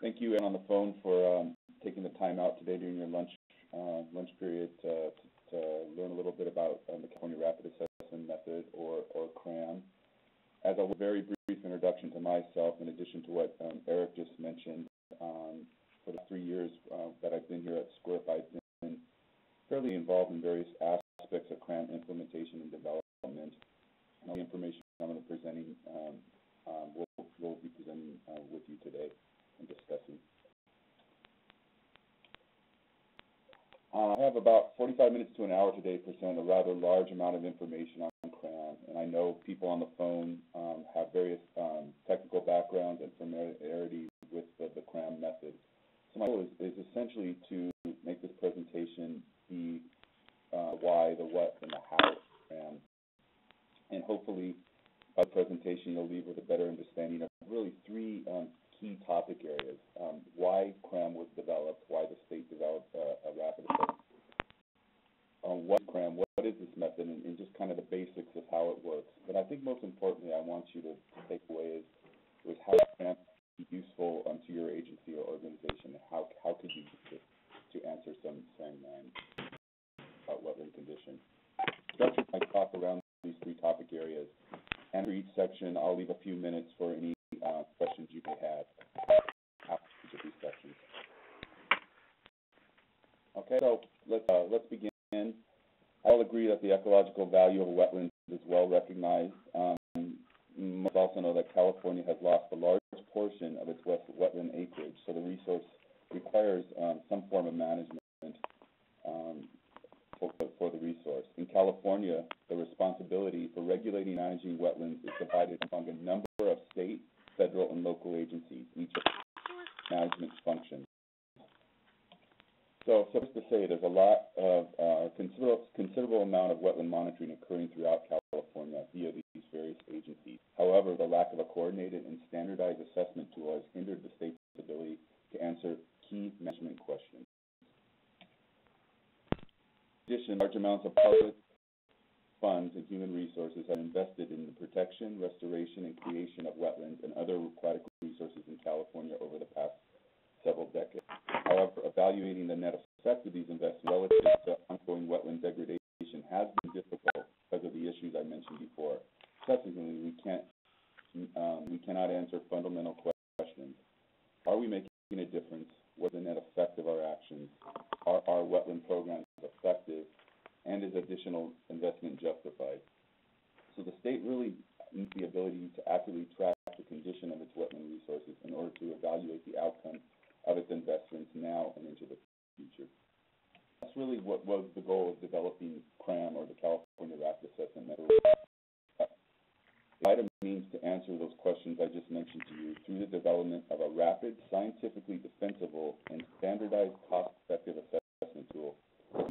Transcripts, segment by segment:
thank you, and on the phone for um, taking the time out today during your lunch uh, lunch period to, to, learn a little bit about um, the California Rapid Assessment Method, or, or CRAM. As a very brief introduction to myself, in addition to what um, Eric just mentioned, um, for the three years uh, that I've been here at SCCWRP, I've been fairly involved in various aspects of CRAM implementation and development. And all the information I'm going to be presenting, um, um, we'll, we'll, be presenting uh, with you today and discussing. Uh, I have about 45 minutes to an hour today to present a rather large amount of information on CRAM, and I know people on the phone um, have various um, technical backgrounds and familiarity with the, the CRAM method. So my goal is, is essentially to make this presentation be uh, why, the what, and the how of CRAM. And hopefully, by the presentation, you'll leave with a better understanding of really three um, key topic areas. Um, why CRAM was developed, why the state developed uh, a rapid assessment. Um, what is CRAM, what, what is this method, and, and, just kind of the basics of how it works. But I think most importantly, I want you to, to take away is, is how CRAM be useful um, to your agency or organization. How, how could you use it to answer some, some um, about wetland condition. Structure my talk around these three topic areas. And for each section, I'll leave a few minutes for any uh, questions you may have after these. Okay, so let's uh, let's begin. I'll agree that the ecological value of a wetland is well recognized. Um, must also know that California has lost a large portion of its west wetland acreage, so the resource requires um, some form of management um, for, for, the resource. In California, the responsibility for regulating and managing wetlands is divided among a number of state, federal, and local agencies, each management functions. So, so to say, there's a lot of uh, considerable, considerable amount of wetland monitoring occurring throughout California via these various agencies. However, the lack of a coordinated and standardized assessment tool has hindered the state's ability to answer key management questions. In addition, large amounts of public funds and human resources have invested in the protection, restoration, and creation of wetlands and other aquatic resources in California over the past several decades. However, evaluating the net effect of these investments relative to ongoing wetland degradation has been difficult because of the issues I mentioned before. Subsequently, we can't um, we cannot answer fundamental questions. Are we making a difference? What is the net effect of our actions? Are our wetland programs effective? And is additional investment justified? So the state really needs the ability to accurately track the condition of its wetland resources in order to evaluate the outcome of its investments now and into the future. That's really what was the goal of developing CRAM or the California Rapid Assessment Method. Item means to answer those questions I just mentioned to you through the development of a rapid, scientifically defensible, and standardized cost-effective assessment tool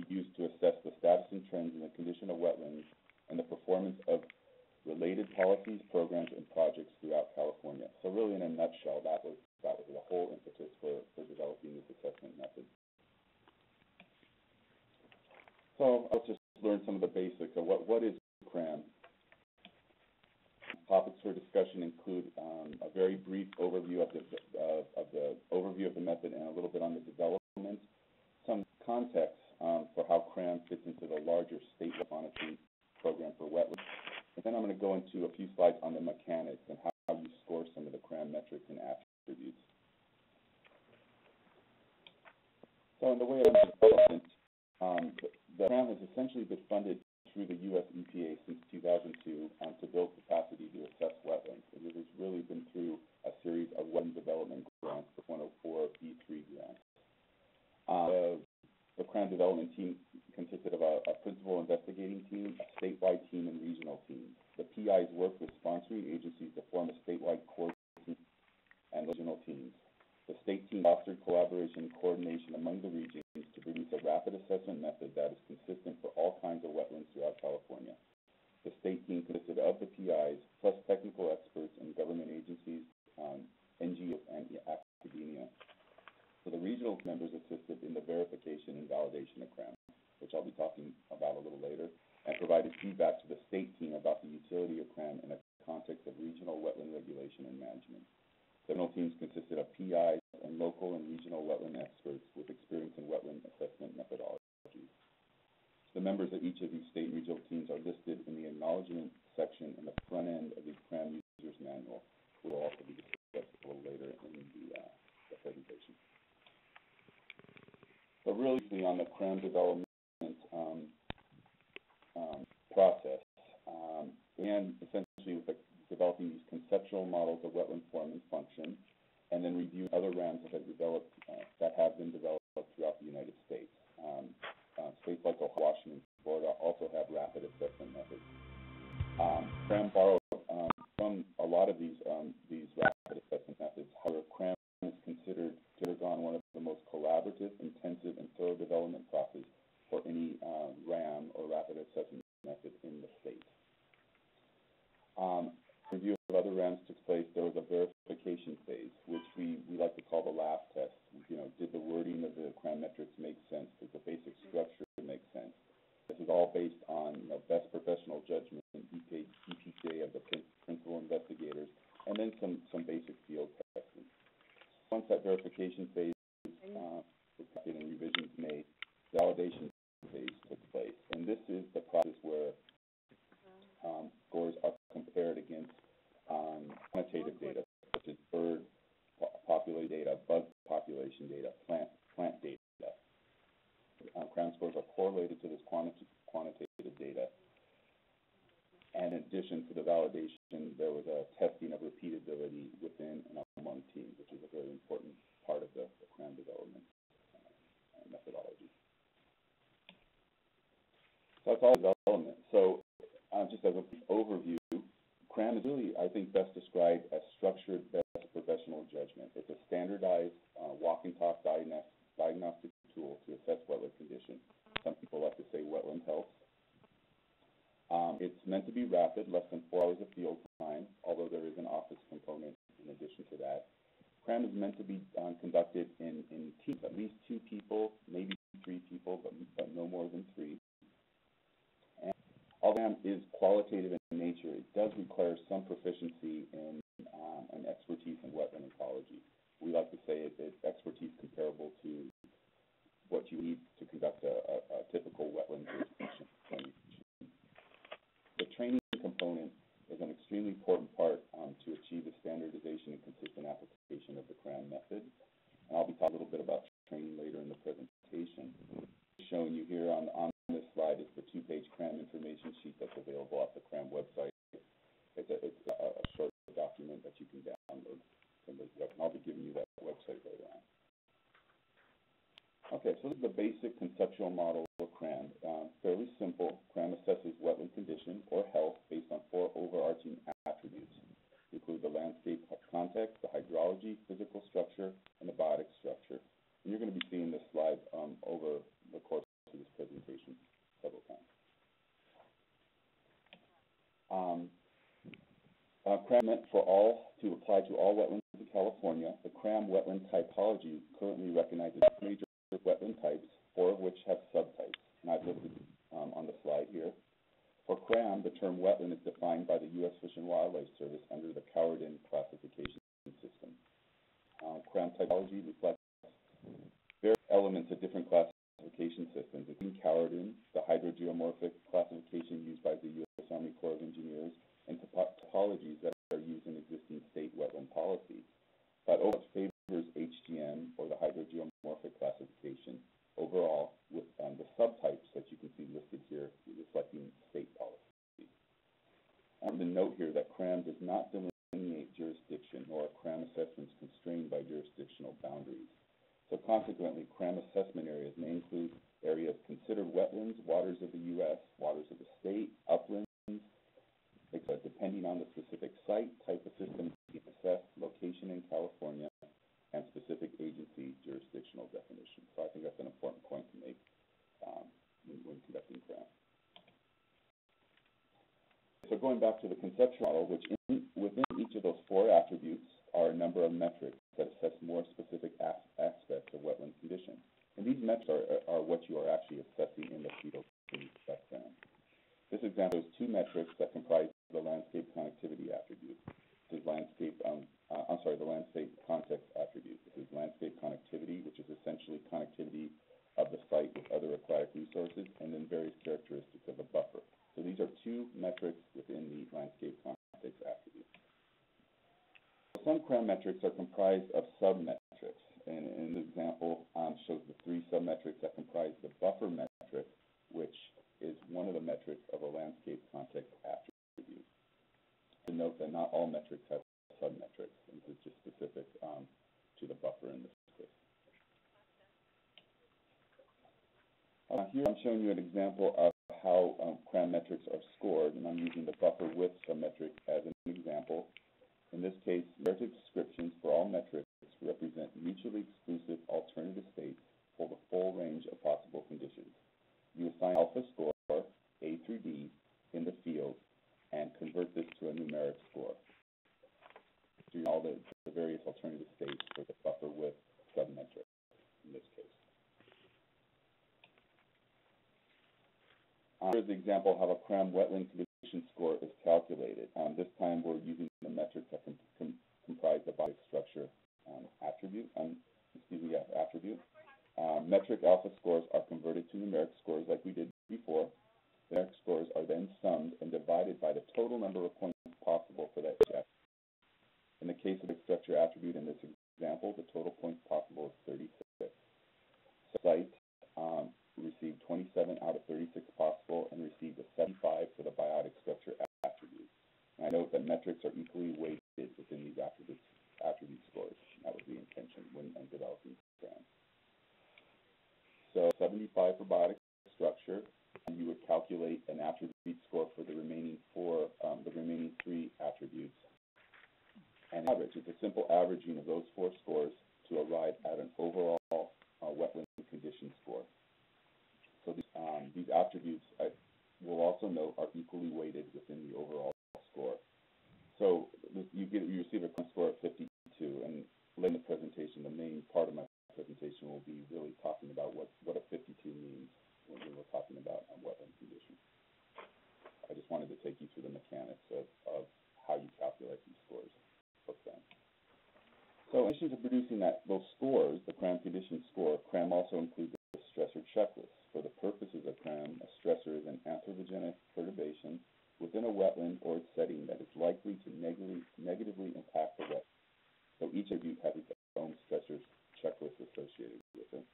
used to assess the status and trends in the condition of wetlands and the performance of related policies, programs, and projects throughout California. So really, in a nutshell, that was that was the whole impetus for, for developing this assessment method. So let's just learn some of the basics of what, what is CRAM. Topics for discussion include um, a very brief overview of the, of the overview of the method and a little bit on the development, some context um, for how CRAM fits into the larger state monitoring program for wetlands. And then I'm going to go into a few slides on the mechanics and how, how you score some of the CRAM metrics and attributes. So in the way of development, um, the, the CRAM has essentially been funded through the U.S. EPA since 2002 um, to build capacity to assess wetlands. And it has really been through a series of wetland development grants, the 104B3 grants. Uh, the CRAM development team consisted of a, a principal investigating team, a statewide team, and regional teams. The PIs worked with sponsoring agencies to form a statewide core team and regional teams. The state team fostered collaboration and coordination among the regions members of each of these state and regional teams are listed in the acknowledgement section in the front end of the CRAM user's manual, which will also be discussed a little later in the, uh, the presentation. But really, on the CRAM development, from borrowers. that verification phase. That's all development. So uh, just as an overview, CRAM is really, I think, best described requires some proficiency so this is the basic conceptual model of CRAM. Um, fairly simple. CRAM assesses wetland condition or health based on four overarching attributes, include the landscape context, the hydrology, physical structure, and the biotic structure. And you're going to be seeing this slide um, over the course of this presentation several times. Um, uh, CRAM meant for all to apply to all wetlands in California. The CRAM wetland typology boundaries. So consequently, CRAM assessment areas may include areas considered wetlands, waters of the U.S., waters of the state, uplands, depending on the specific site, type of system being assessed, location in California, and specific agency jurisdictional definition. So I think that's an important point to make um, when conducting CRAM. So going back to the conceptual model, which in, within each of those four attributes are a number of metrics more specific as aspects of wetland conditions. And these metrics are, are what you are actually assessing in the fetal. This example is two metrics that metrics are comprised of submetrics, and, and the example um, shows the three submetrics that comprise the buffer metric, which is one of the metrics of a landscape context attribute. To note that not all metrics have submetrics. This is just specific um, to the buffer in this case. Uh, here I'm showing you an example of how um, CRAM metrics are scored, and I'm using the buffer width submetric as an example. In this case, narrative descriptions for all metrics represent mutually exclusive alternative states for the full range of possible conditions. You assign alpha score, A through D, in the field and convert this to a numeric score through all the, the various alternative states for the buffer width submetric in this case. Um, here's the example how a CRAM wetland condition score is calculated. Um, this time we're using the metrics that com com comprise the biotic structure um, attribute, um, excuse me, yeah, attribute. Um, metric alpha scores are converted to numeric scores like we did before. The numeric scores are then summed and divided by the total number of points possible for that check. In the case of the structure attribute in this example, the total points possible is 36. Site um, received 27 out of 36 possible and received a 75 for the biotic structure attribute. And I note that metrics are equally weighted within these attributes, attribute scores. That was the intention when I'm developing CRAM. So 75 for biotic structure, and you would calculate an attribute score for the remaining four, um, the remaining three attributes. And average, it's a simple averaging of those four scores to arrive at an overall uh, wetland condition score. So these, um, these attributes, I will also note, are equally weighted within the overall score. So you get you receive a score of 52, and later in the presentation, the main part of my presentation will be really talking about what, what a 52 means when we're talking about um, wetland conditions. I just wanted to take you through the mechanics of, of how you calculate these scores CRAM. So in addition to producing that, those scores, the CRAM condition score, CRAM also includes a stressor checklist. For the purposes of CRAM, a stressor is an anthropogenic perturbation within a wetland or its setting that is likely to negatively, negatively impact the wetland. So each of you has its own stressor checklist associated with it.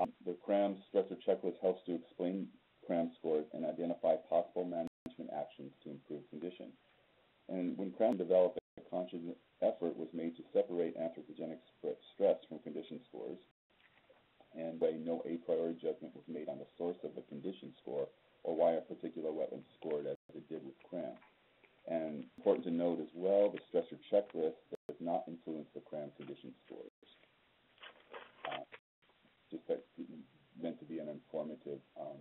Um, the CRAM stressor checklist helps to explain CRAM scores and identify possible management actions to improve condition. And when CRAM developed, a conscious effort was made to separate anthropogenic stress from condition scores, and by no a priori judgment was made on the source of the condition score or why a particular wetland scored as it did with CRAM. And important to note as well, the stressor checklist does not influence the CRAM condition scores. Uh, just that meant to be an informative, um,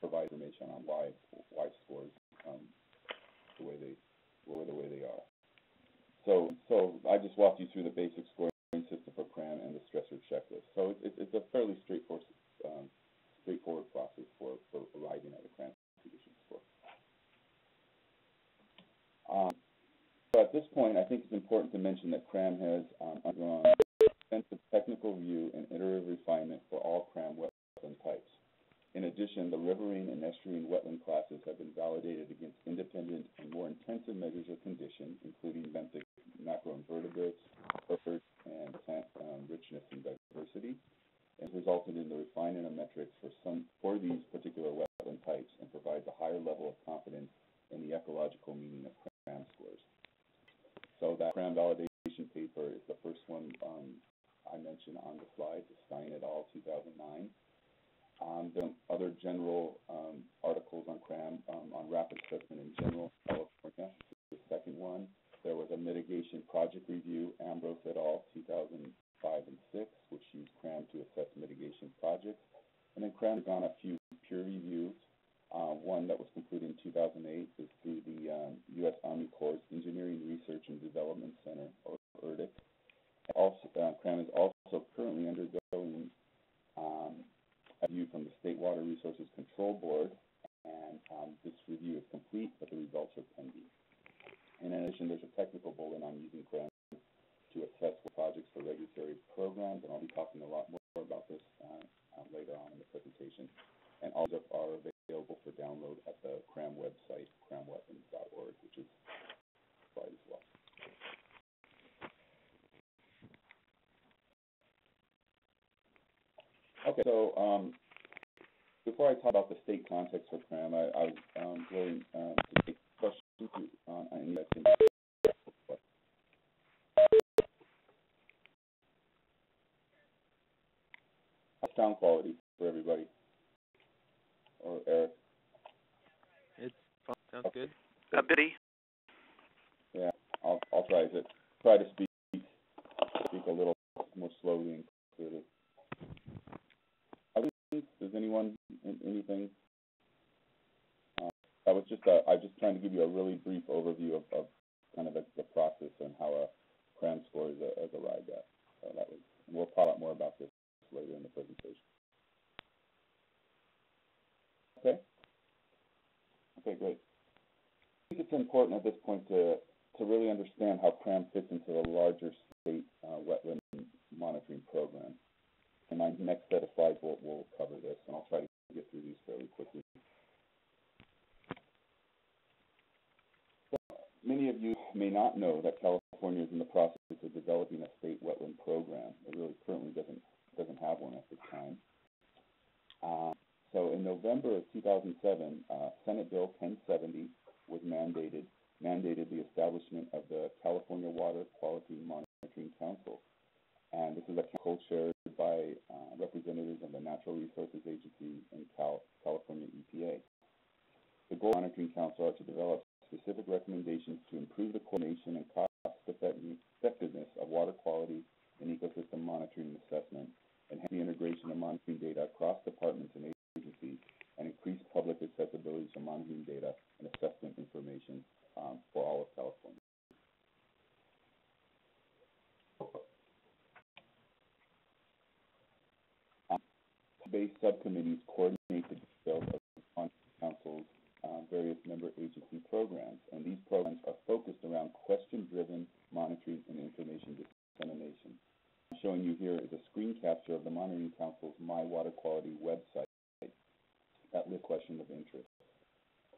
provide information on why why scores um, the way they were the way they are. So so I just walked you through the basic scoring CRAM and the stressor checklist. So it, it's a fairly straightforward um, straightforward process for, for arriving at a CRAM condition score. Um, so at this point, I think it's important to mention that CRAM has um, undergone extensive technical review and iterative refinement for all CRAM wetland types. In addition, the riverine and estuarine wetland classes have been validated against independent and more intensive measures of condition, including benthic macroinvertebrates, and plant um, richness and diversity, and resulted in the refinement of metrics for some for these particular wetland types and provides a higher level of confidence in the ecological meaning of CRAM scores. So that CRAM validation paper is the first one um, I mentioned on the slide, the Stein et al. 2009. Um, the other general um, articles on CRAM, um, on rapid assessment in general, California, the second one. There was a mitigation project review, Ambrose et al., 2005 and 6, which used CRAM to assess mitigation projects. And then CRAM has gone a few peer reviews. Uh, one that was completed in 2008 is through the um, U.S. Army Corps Engineering Research and Development Center, or ERDC. Also, uh, CRAM is also currently undergoing um, a review from the State Water Resources Control Board, and um, this review is complete, but the results are pending. In addition, there's a technical bulletin on using CRAM to assess projects for regulatory programs, and I'll be talking a lot more about this uh, uh, later on in the presentation. And all of are available for download at the CRAM website, cramwetlands.org, which is slide as well. Okay, so, um, before I talk about the state context for CRAM, I, I was, um, um, to take sound quality for everybody? Or Eric? It's fine. Sounds good. Uh, a bitty. Yeah, I'll, I'll try to, try to speak, speak a little more slowly and clearly. Does anyone, an- anything? I was just, uh, I just trying to give you a really brief overview of, of kind of the, the process and how a CRAM score is, uh, is arrived at. So that was, and we'll talk more about this later in the presentation. Okay? Okay, great. I think it's important at this point to, to really understand how CRAM fits into the larger state uh, wetland monitoring program. In my next set of slides, we'll, we'll cover this, and I'll try to get through these fairly quickly. So, many of you may not know that California is in the process of developing a state wetland program. It really currently doesn't doesn't have one at this time. Uh, so in November of 2007, uh, Senate Bill 1070 was mandated mandated the establishment of the California Water Quality Monitoring Council. And this is a council chaired by uh, representatives of the Natural Resources Agency and Cal- California EPA. The goal of the Monitoring Council are to develop specific recommendations to improve the coordination and cost effectiveness of water quality and ecosystem monitoring and assessment, enhance the integration of monitoring data across departments and agencies, and increase public accessibility to monitoring data and assessment information um, for all of California. Um, Based subcommittees coordinate the of Council's various member agency programs, and these programs are focused around question-driven monitoring and information dissemination. I'm showing you here is a screen capture of the Monitoring Council's My Water Quality website that lists question of interest.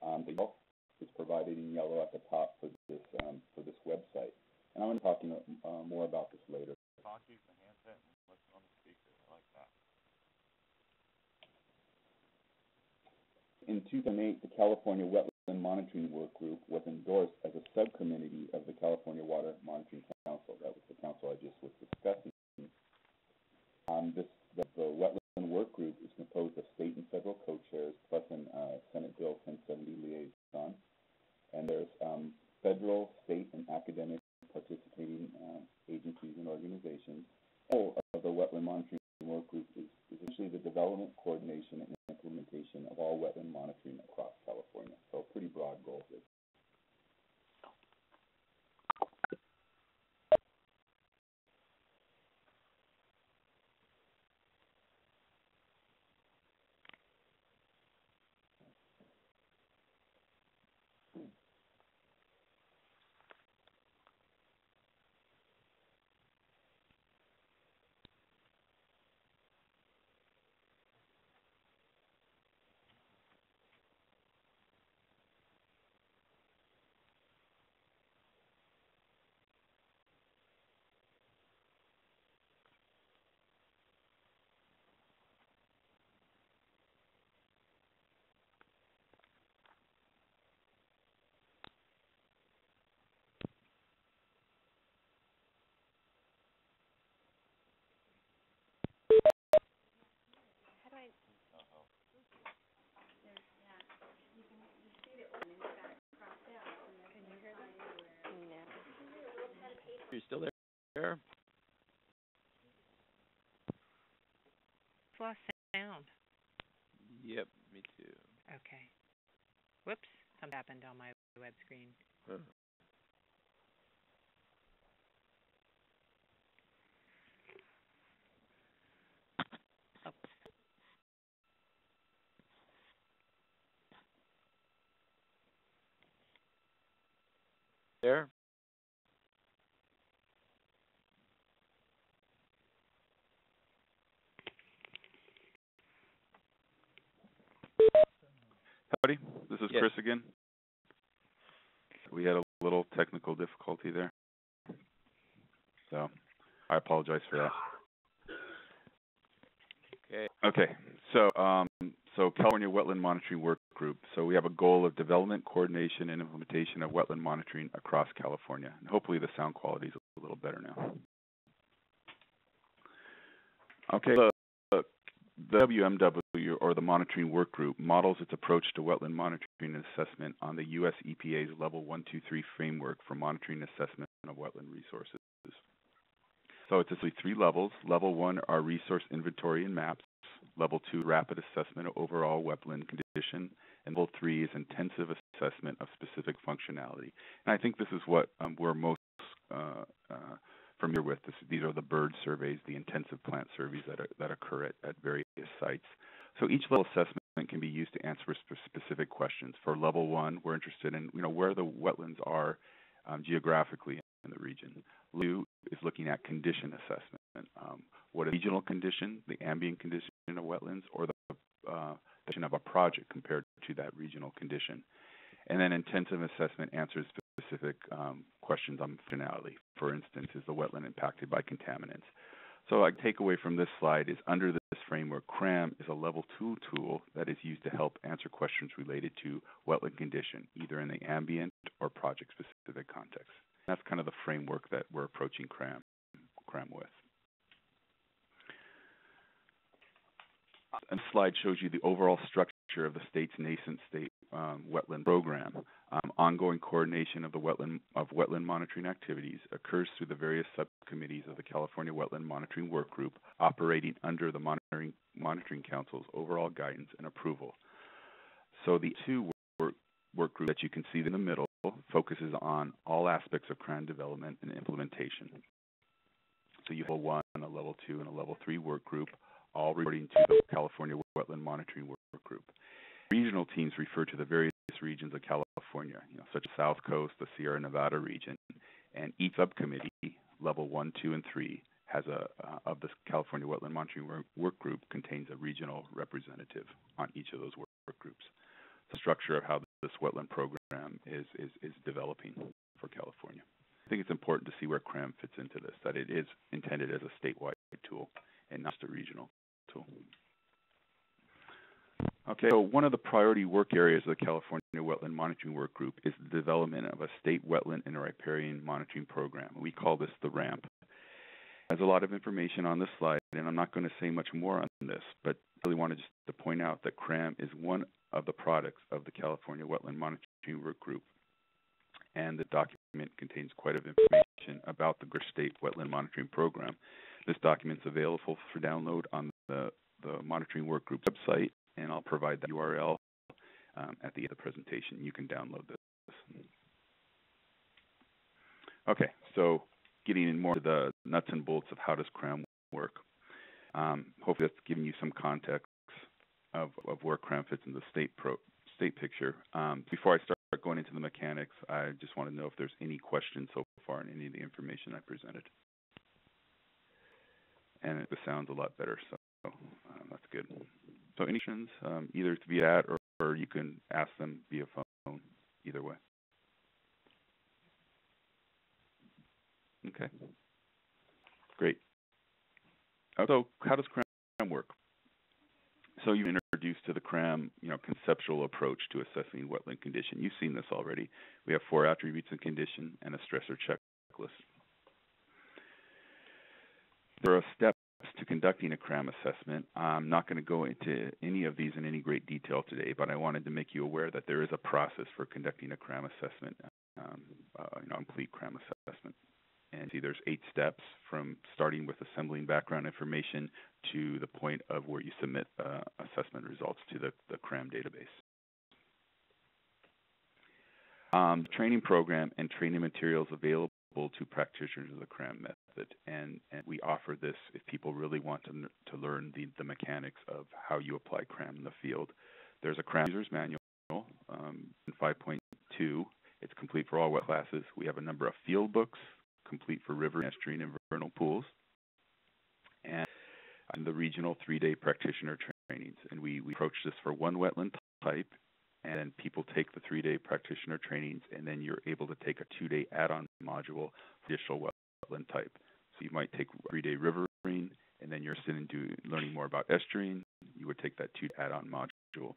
Um, the yellow is provided in yellow at the top for this um, for this website, and I'm going to talk uh, more about this later. Talk use the handset and listen on the speaker, I like that. In 2008, the California Wetland Monitoring Work Group was endorsed as a subcommittee of the California Water Monitoring Council. That was the council I just was discussing. Um, this, the, the Wetland Work Group is composed of state and federal co-chairs, plus an uh, Senate Bill 1070 liaison. And there's um, federal, state, and academic participating uh, agencies and organizations. All of the Wetland Monitoring Work Group is, essentially the development, coordination, and implementation of all wetland monitoring across California. So a pretty broad goal here. Are you still there? Lost sound. Yep, me too. Okay. Whoops, something happened on my web screen. Huh. Oh. There? This is Yes. Chris again. We had a little technical difficulty there. So, I apologize for that. Okay. Okay, so, um, so California Wetland Monitoring Work Group. So we have a goal of development, coordination, and implementation of wetland monitoring across California. And hopefully the sound quality is a little better now. Okay, the, WMW, or the Monitoring Work Group, models its approach to wetland monitoring and assessment on the U.S. EPA's Level 123 framework for monitoring and assessment of wetland resources. So it's essentially three levels. Level one are resource inventory and maps. Level two, rapid assessment of overall wetland condition. And level three is intensive assessment of specific functionality. And I think this is what um, we're most uh, uh, familiar with. This, these are the bird surveys, the intensive plant surveys that, are, that occur at, at various sites. So each level assessment can be used to answer sp- specific questions. For level one, we're interested in you know where the wetlands are um, geographically in the region. Level two is looking at condition assessment. Um, what is regional condition, the ambient condition of wetlands, or the uh, condition of a project compared to that regional condition. And then intensive assessment answers specific um, questions on functionality. For instance, is the wetland impacted by contaminants? So a takeaway from this slide is under this framework, CRAM is a level two tool that is used to help answer questions related to wetland condition, either in the ambient or project specific context. That's kind of the framework that we're approaching CRAM, CRAM with. And slide shows you the overall structure of the state's nascent state um, wetland program. Um, ongoing coordination of the wetland of wetland monitoring activities occurs through the various subcommittees of the California Wetland Monitoring Work Group, operating under the Monitoring Monitoring Council's overall guidance and approval. So the two work, work group that you can see in the middle focuses on all aspects of CRAM development and implementation. So you have a one, a level two, and a level three work group, all reporting to the California Wetland Monitoring Work Group. Regional teams refer to the various regions of California, you know, such as South Coast, the Sierra Nevada region, and each subcommittee, level one, two, and three, has a uh, of the California Wetland Monitoring work, Group contains a regional representative on each of those work, work groups. The structure of how this wetland program is, is is developing for California. I think it's important to see where CRAM fits into this, that it is intended as a statewide tool and not just a regional tool. Okay, so one of the priority work areas of the California Wetland Monitoring Work Group is the development of a state wetland and riparian monitoring program. We call this the RAMP. There's a lot of information on this slide, and I'm not going to say much more on this, but I really wanted just to point out that CRAM is one of the products of the California Wetland Monitoring Work Group. And the document contains quite a bit of information about the State Wetland Monitoring Program. This document is available for download on the, the Monitoring Work Group website, and I'll provide the URL um, at the end of the presentation. You can download this. Okay, so getting in more to the nuts and bolts of how does CRAM work. Um, hopefully that's giving you some context of, of where CRAM fits in the state pro, state picture. Um, before I start going into the mechanics, I just want to know if there's any questions so far on any of the information I presented. And it sounds a lot better, so um, that's good. So any questions, um, either via chat or, or you can ask them via phone, either way. Okay. Great. So how does CRAM work? So you've introduced to the CRAM, you know, conceptual approach to assessing wetland condition. You've seen this already. We have four attributes of condition and a stressor checklist. There are steps to conducting a CRAM assessment. I'm not going to go into any of these in any great detail today, but I wanted to make you aware that there is a process for conducting a CRAM assessment, um, uh, you know, complete CRAM assessment. And see, there's eight steps from starting with assembling background information to the point of where you submit uh, assessment results to the, the CRAM database. Um, training program and training materials available to practitioners of the CRAM method, and, and we offer this if people really want to, to learn the, the mechanics of how you apply CRAM in the field. There's a CRAM user's manual um, in 5.2. It's complete for all wet classes. We have a number of field books complete for river, estuarine, and vernal pools, and the regional three-day practitioner trainings. And we, we approach this for one wetland type and people take the three-day practitioner trainings, and then you're able to take a two-day add-on module for additional wetland type. So you might take three-day riverine, and then you're interested in learning more about estuarine, you would take that two add-on module.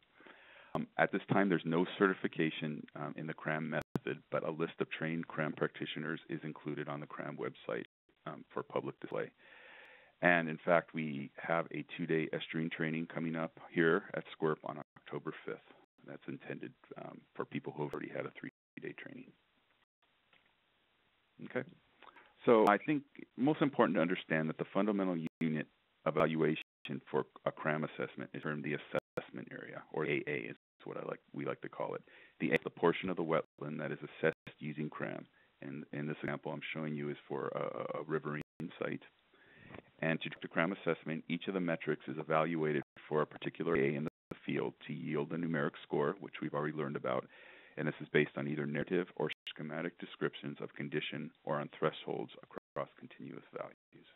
Um, at this time, there's no certification um, in the CRAM method, but a list of trained CRAM practitioners is included on the CRAM website um, for public display. And in fact, we have a two-day estuarine training coming up here at SCCWRP on October 5th. That's intended um, for people who have already had a three-day training. Okay. So I think most important to understand that the fundamental unit evaluation for a CRAM assessment is termed the assessment area, or AA is what I like we like to call it. The is the portion of the wetland that is assessed using CRAM. And in this example I'm showing you is for a, a riverine site. And to the CRAM assessment, each of the metrics is evaluated for a particular A in the field to yield a numeric score, which we've already learned about. And this is based on either narrative or schematic descriptions of condition or on thresholds across continuous values.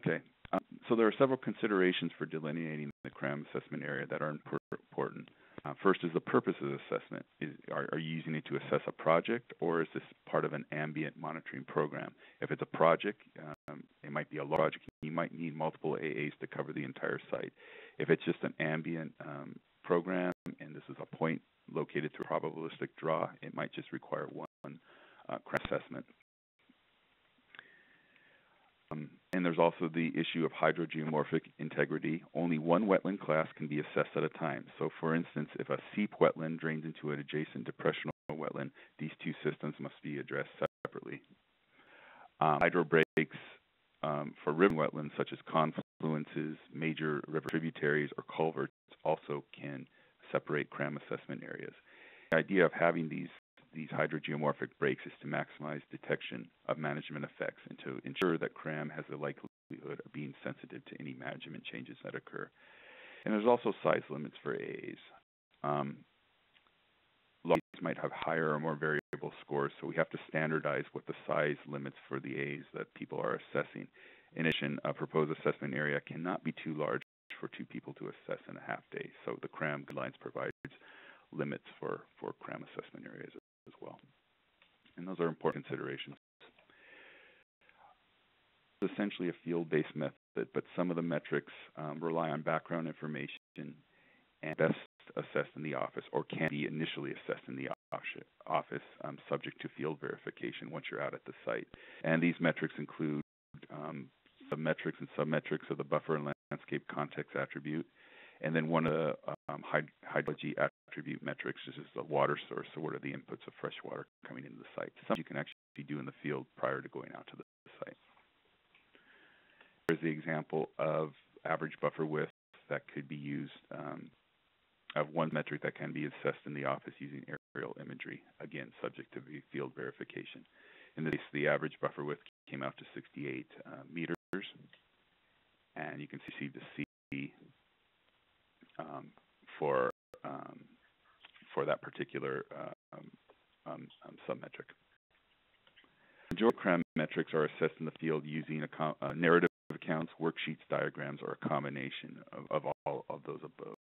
Okay, um, so there are several considerations for delineating the CRAM assessment area that are important. Uh, first is the purpose of the assessment. Is, are, are, you using it to assess a project or is this part of an ambient monitoring program? If it's a project, um, it might be a large. You might need multiple AAs to cover the entire site. If it's just an ambient um, program and this is a point located through a probabilistic draw, it might just require one uh, assessment. Um, and there's also the issue of hydrogeomorphic integrity. Only one wetland class can be assessed at a time. So, for instance, if a seep wetland drains into an adjacent depressional wetland, these two systems must be addressed separately. Um, hydro breaks um, for river wetlands, such as confluences, major river tributaries, or culverts, also can separate CRAM assessment areas. The idea of having these these hydrogeomorphic breaks is to maximize detection of management effects and to ensure that CRAM has the likelihood of being sensitive to any management changes that occur. And there's also size limits for AAs. Um, might have higher or more variable scores, so we have to standardize what the size limits for the A's that people are assessing. In addition, a proposed assessment area cannot be too large for two people to assess in a half day, so the CRAM guidelines provides limits for, for CRAM assessment areas as well. And those are important considerations. It's essentially a field-based method, but some of the metrics um, rely on background information and best assessed in the office or can be initially assessed in the office um, subject to field verification once you're out at the site. And these metrics include um, submetrics and submetrics of the buffer and landscape context attribute, and then one of the um, hydrology attribute metrics is the water source. So what are the inputs of fresh water coming into the site? Some you can actually do in the field prior to going out to the site. There's the example of average buffer width that could be used um, of one metric that can be assessed in the office using aerial imagery, again, subject to field verification. In this case, the average buffer width came out to 68 uh, meters, and you can see the C um, for um, for that particular um, um, um, submetric. Majority metrics are assessed in the field using a, uh, narrative accounts, worksheets, diagrams, or a combination of, of all of those above.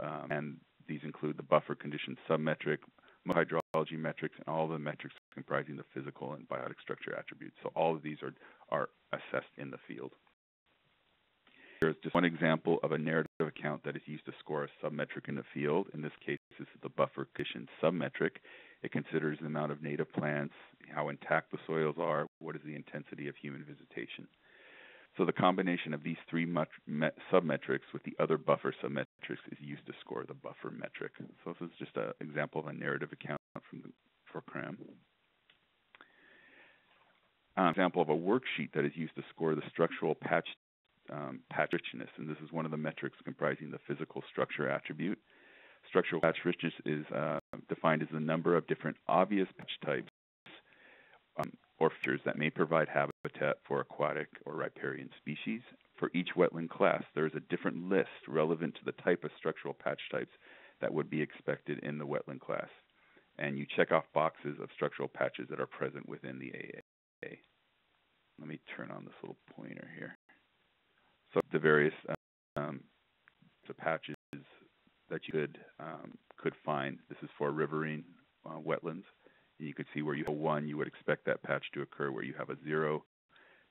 Um, and these include the buffer condition submetric, hydrology metrics, and all the metrics comprising the physical and biotic structure attributes. So all of these are, are assessed in the field. Here's just one example of a narrative account that is used to score a submetric in the field. In this case, this is the buffer condition submetric. It considers the amount of native plants, how intact the soils are, what is the intensity of human visitation. So the combination of these three submetrics with the other buffer submetrics is used to score the buffer metric. So this is just an example of a narrative account from the, for CRAM. An example of a worksheet that is used to score the structural patch um, patch richness, and this is one of the metrics comprising the physical structure attribute. Structural patch richness is uh, defined as the number of different obvious patch types um, or features that may provide habitat for aquatic or riparian species. For each wetland class, there is a different list relevant to the type of structural patch types that would be expected in the wetland class. And you check off boxes of structural patches that are present within the AA. Let me turn on this little pointer here. So the various um, of patches that you could um, could find. This is for riverine uh, wetlands. You could see where you have a one, you would expect that patch to occur. Where you have a zero,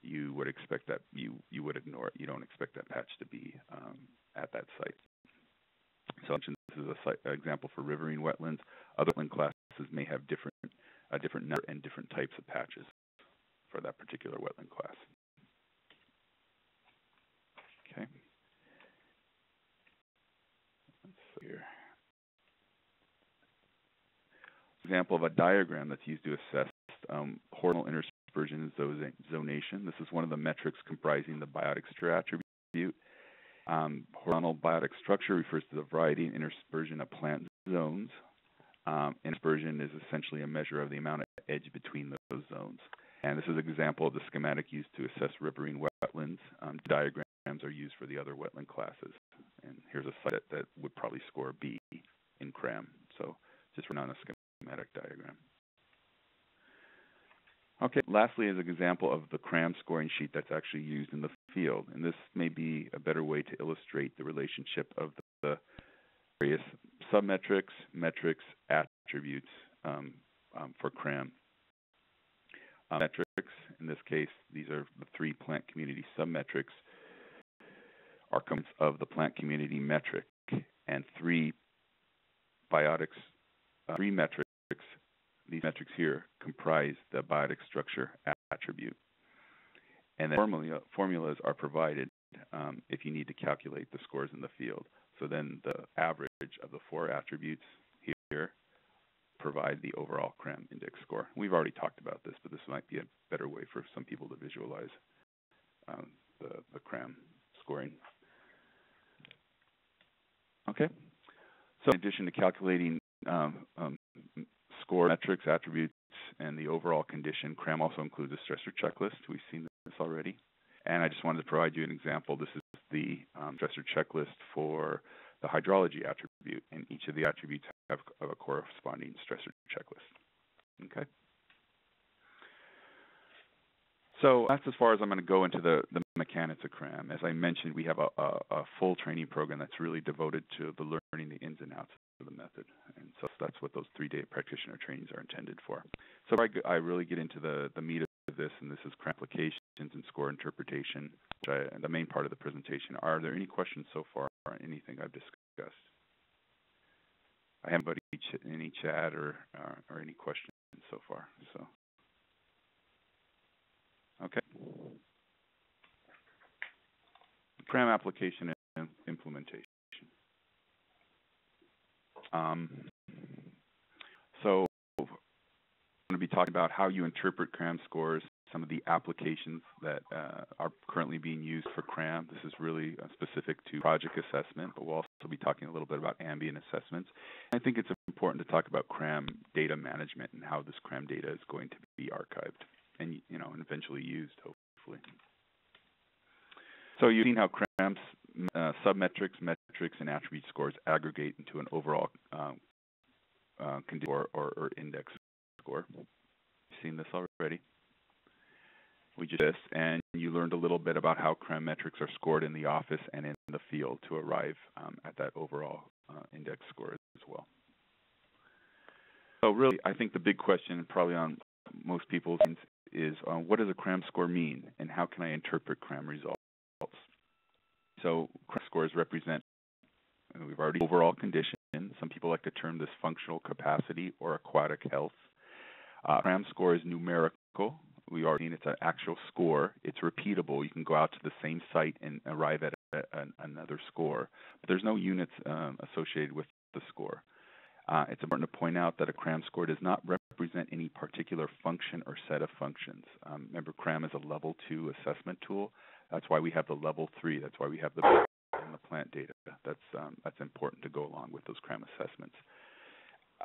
you would expect that you you would ignore it. You don't expect that patch to be um, at that site. So this is a site, an example for riverine wetlands. Other wetland classes may have different a different number and different types of patches for that particular wetland class. Okay. Here. Example of a diagram that's used to assess um, horizontal interspersion zonation. This is one of the metrics comprising the biotic structure attribute. Um, horizontal biotic structure refers to the variety and interspersion of plant zones. Um, interspersion is essentially a measure of the amount of edge between those zones. And this is an example of the schematic used to assess riverine wetlands. Um, diagrams are used for the other wetland classes. And here's a site that, that would probably score B in CRAM. So just run on a schematic diagram. Okay, lastly is an example of the CRAM scoring sheet that's actually used in the field. And this may be a better way to illustrate the relationship of the, various submetrics, metrics, attributes um, um, for CRAM. Uh, metrics, in this case, these are the three plant community submetrics, are components of the plant community metric, and three biotics, uh, three metrics these metrics here comprise the biotic structure attribute. And then formula, formulas are provided um, if you need to calculate the scores in the field. So then the average of the four attributes here provide the overall CRAM index score. We've already talked about this, but this might be a better way for some people to visualize um, the, the CRAM scoring. Okay. So in addition to calculating um, um, score metrics, attributes, and the overall condition. CRAM also includes a stressor checklist. We've seen this already. And I just wanted to provide you an example. This is the um, stressor checklist for the hydrology attribute, and each of the attributes have a corresponding stressor checklist. Okay. So that's as far as I'm going to go into the, the mechanics of CRAM. As I mentioned, we have a, a, a full training program that's really devoted to the learning the ins and outs of the method. And so that's what those three-day practitioner trainings are intended for. So I, I really get into the, the meat of this, and this is CRAM applications and score interpretation, I, the main part of the presentation. Are there any questions so far on anything I've discussed? I haven't got any chat or, uh, or any questions so far. So. Okay. CRAM application and implementation. Um, so I'm going to be talking about how you interpret CRAM scores, some of the applications that uh, are currently being used for CRAM. This is really uh, specific to project assessment, but we'll also be talking a little bit about ambient assessments. I think it's important to talk about CRAM data management and how this CRAM data is going to be archived and you know and eventually used, hopefully. So you've seen how CRAM's uh, submetrics, metrics, and attribute scores aggregate into an overall um, uh, or, or, or, index score. You've seen this already. We just this, and you learned a little bit about how CRAM metrics are scored in the office and in the field to arrive um, at that overall uh, index score as well. So really, I think the big question, probably on most people's minds, is uh, what does a CRAM score mean, and how can I interpret CRAM results? So CRAM scores represent, we've already overall condition. Some people like to term this functional capacity or aquatic health. Uh, CRAM score is numerical. We've already seen it's an actual score. It's repeatable. You can go out to the same site and arrive at a, a, another score. But there's no units um, associated with the score. Uh, it's important to point out that a CRAM score does not represent any particular function or set of functions. Um, remember, CRAM is a level two assessment tool. That's why we have the level three. That's why we have the and the plant data. That's um, that's important to go along with those CRAM assessments.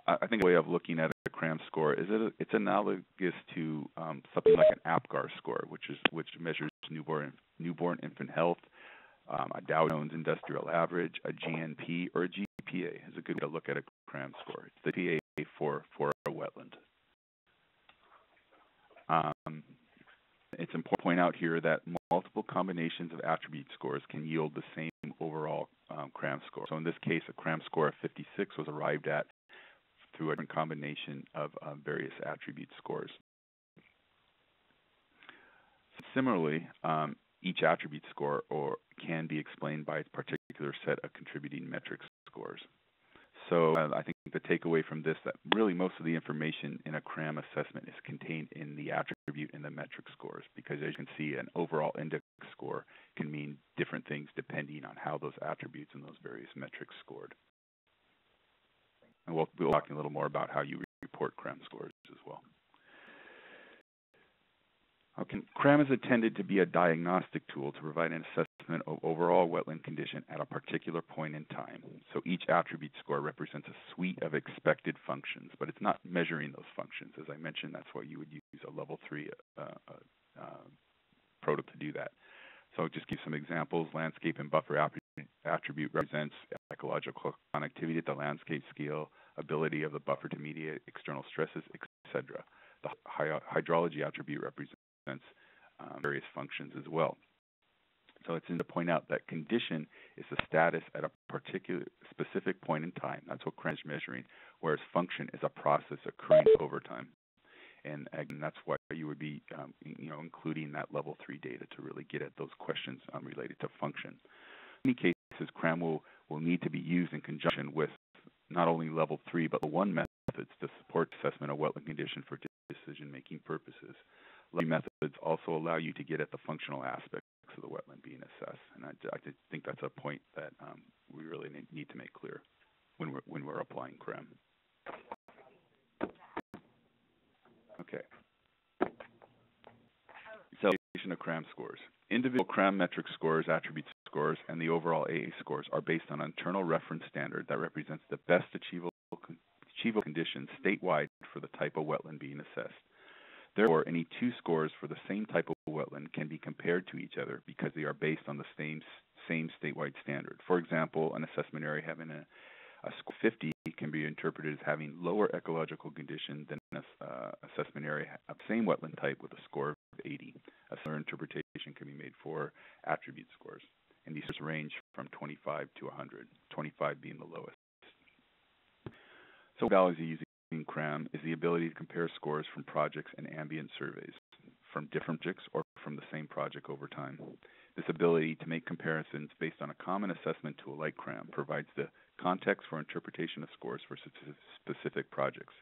I, I think a way of looking at a CRAM score is it it's analogous to um, something like an APGAR score, which is which measures newborn newborn infant health, um, a Dow Jones Industrial Average, a GNP, or a GPA is a good way to look at a CRAM score. It's the PA for for a wetland. Um, it's important to point out here that multiple combinations of attribute scores can yield the same overall um, CRAM score. So in this case, a CRAM score of 56 was arrived at through a combination of um, various attribute scores. Similarly, um, each attribute score or can be explained by its particular set of contributing metric scores. So uh, I think the takeaway from this that really most of the information in a CRAM assessment is contained in the attribute and the metric scores because as you can see an overall index score can mean different things depending on how those attributes and those various metrics scored. And we'll be talking a little more about how you report CRAM scores as well. Okay. CRAM is intended to be a diagnostic tool to provide an assessment of overall wetland condition at a particular point in time. So each attribute score represents a suite of expected functions, but it's not measuring those functions. As I mentioned, that's why you would use a level three uh, uh, uh, to do that. So I'll just give some examples. Landscape and buffer attribute represents ecological connectivity at the landscape scale, ability of the buffer to mediate external stresses, etc. The hydrology attribute represents um, various functions as well. So it's in to point out that condition is the status at a particular specific point in time. That's what CRAM is measuring, whereas function is a process occurring over time. And again, that's why you would be, um, you know, including that level three data to really get at those questions um, related to function. In many cases, CRAM will, will need to be used in conjunction with not only level three, but the one methods to support assessment of wetland condition for decision-making purposes. Level methods also allow you to get at the functional aspects of the wetland being assessed, and I, I think that's a point that um, we really need to make clear when we're when we're applying CRAM. Okay. Evaluation of CRAM scores. Individual CRAM metric scores, attribute scores, and the overall AA scores are based on an internal reference standard that represents the best achievable, achievable conditions statewide for the type of wetland being assessed. Therefore, any two scores for the same type of wetland can be compared to each other because they are based on the same same statewide standard. For example, an assessment area having a, a score 50 can be interpreted as having lower ecological condition than an uh, assessment area of the same wetland type with a score of 80. A similar interpretation can be made for attribute scores, and these range from 25 to 100, 25 being the lowest. So values are using in CRAM is the ability to compare scores from projects and ambient surveys, from different projects or from the same project over time. This ability to make comparisons based on a common assessment tool like CRAM provides the context for interpretation of scores for specific projects.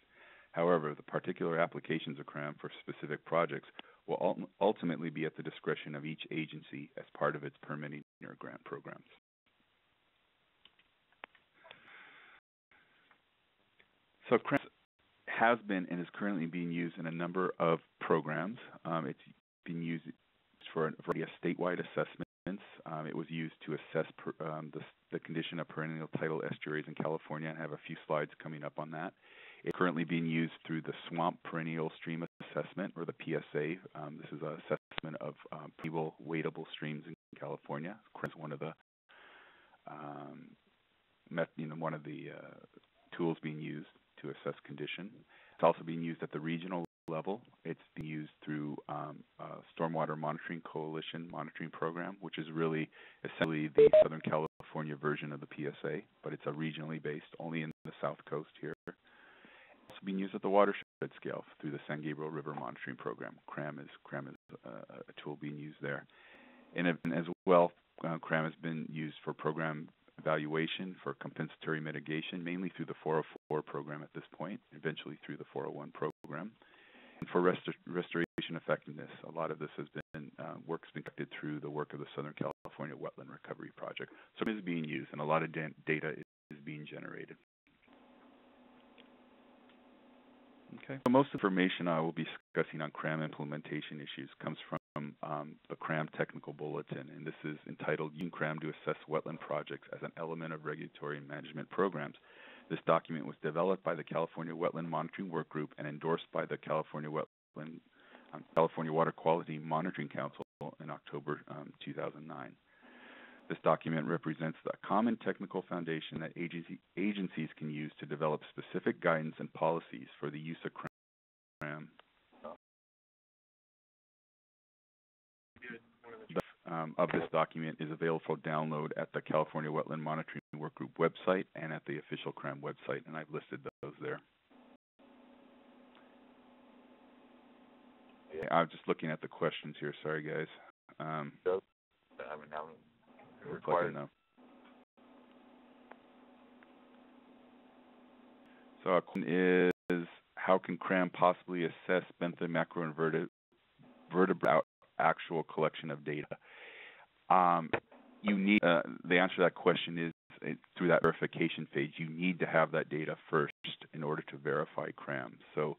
However, the particular applications of CRAM for specific projects will ultimately be at the discretion of each agency as part of its permitting or grant programs. So CRAM has been and is currently being used in a number of programs. Um, it's been used for a variety of statewide assessments. Um, it was used to assess per, um, the, the, condition of perennial tidal estuaries in California, and I have a few slides coming up on that. It's currently being used through the Swamp Perennial Stream Assessment, or the PSA. Um, this is an assessment of um, people wadable streams in California. It's one of the um, you know, one of the uh, tools being used to assess condition. It's also being used at the regional level. It's being used through um, Stormwater Monitoring Coalition monitoring program, which is really essentially the Southern California version of the PSA, but it's a regionally based, only in the South Coast here. It's being used at the watershed scale through the San Gabriel River Monitoring Program. CRAM is CRAM is uh, a tool being used there, and as well, uh, CRAM has been used for program evaluation for compensatory mitigation, mainly through the 404 program at this point, eventually through the 401 program. And for restor restoration effectiveness, a lot of this has been uh, work's been conducted through the work of the Southern California Wetland Recovery Project. So it is being used, and a lot of data is being generated. Okay. So most information I will be discussing on CRAM implementation issues comes from from um, the CRAM Technical Bulletin, and this is entitled Using CRAM to Assess Wetland Projects as an Element of Regulatory and Management Programs. This document was developed by the California Wetland Monitoring Work Group and endorsed by the California Wetland um, California Water Quality Monitoring Council in October um, 2009. This document represents the common technical foundation that agency, agencies can use to develop specific guidance and policies for the use of CRAM um, of this document is available for download at the California Wetland Monitoring Workgroup website and at the official CRAM website, and I've listed those there. Yeah. I'm just looking at the questions here. Sorry, guys. Um, I mean, I'm like required. So our question is, how can CRAM possibly assess benthic macroinvertebrate vertebrate actual collection of data? Um, you need uh, the answer to that question is through that verification phase. You need to have that data first in order to verify CRAM. So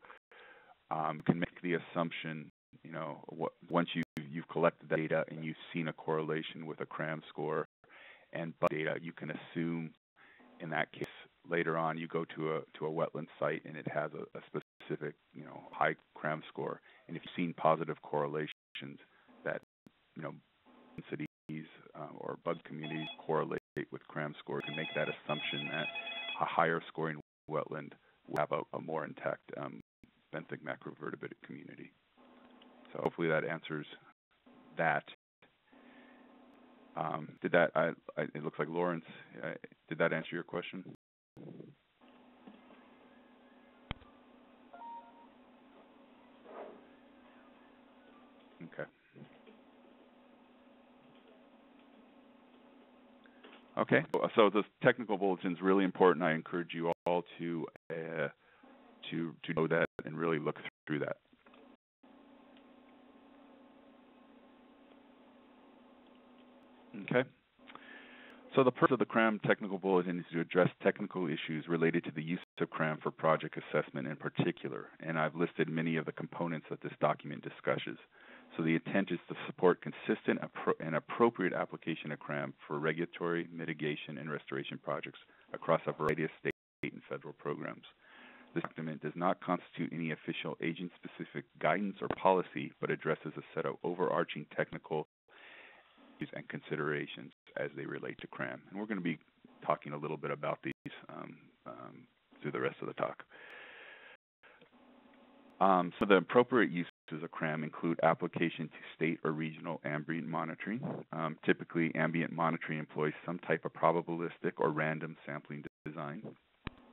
um, can make the assumption, you know, what, once you you've collected that data and you've seen a correlation with a CRAM score and data, you can assume in that case later on you go to a to a wetland site and it has a, a specific you know high CRAM score, and if you've seen positive correlations that you know cities uh, or bug communities correlate with CRAM score, you can make that assumption that a higher scoring wetland will have a, a more intact um, benthic macrovertebrate community. So hopefully that answers that. Um, did that? I, I, it looks like Lawrence. Uh, did that answer your question? Okay. Okay. So this technical bulletin is really important. I encourage you all to uh, to to know that and really look through that. Okay. So the purpose of the CRAM technical bulletin is to address technical issues related to the use of CRAM for project assessment in particular, and I've listed many of the components that this document discusses. So the intent is to support consistent and appropriate application of CRAM for regulatory, mitigation, and restoration projects across a variety of state and federal programs. This document does not constitute any official agent-specific guidance or policy, but addresses a set of overarching technical issues and considerations as they relate to CRAM. And we're going to be talking a little bit about these um, um, through the rest of the talk. Um, so the appropriate uses of CRAM include application to state or regional ambient monitoring. Um, typically, ambient monitoring employs some type of probabilistic or random sampling design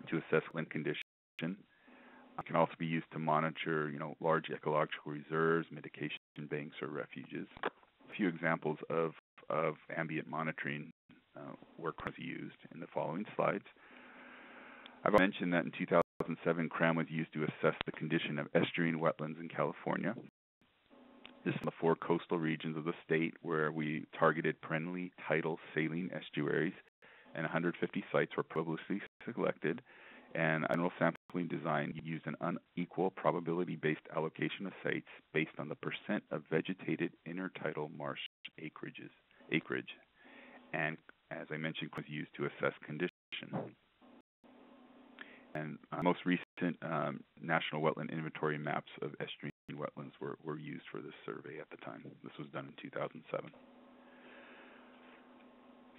to assess wind condition. It can also be used to monitor, you know, large ecological reserves, mitigation banks, or refuges A few examples of, of ambient monitoring uh, was used in the following slides. I've mentioned that in 2007, CRAM was used to assess the condition of estuarine wetlands in California. This is the four coastal regions of the state where we targeted perennially tidal saline estuaries, and 150 sites were probabilistically selected and annual sampling design used an unequal probability-based allocation of sites based on the percent of vegetated intertidal marsh acreages, acreage, and as I mentioned, was used to assess condition. And uh, most recent um, national wetland inventory maps of estuarine wetlands were, were used for this survey at the time. This was done in 2007.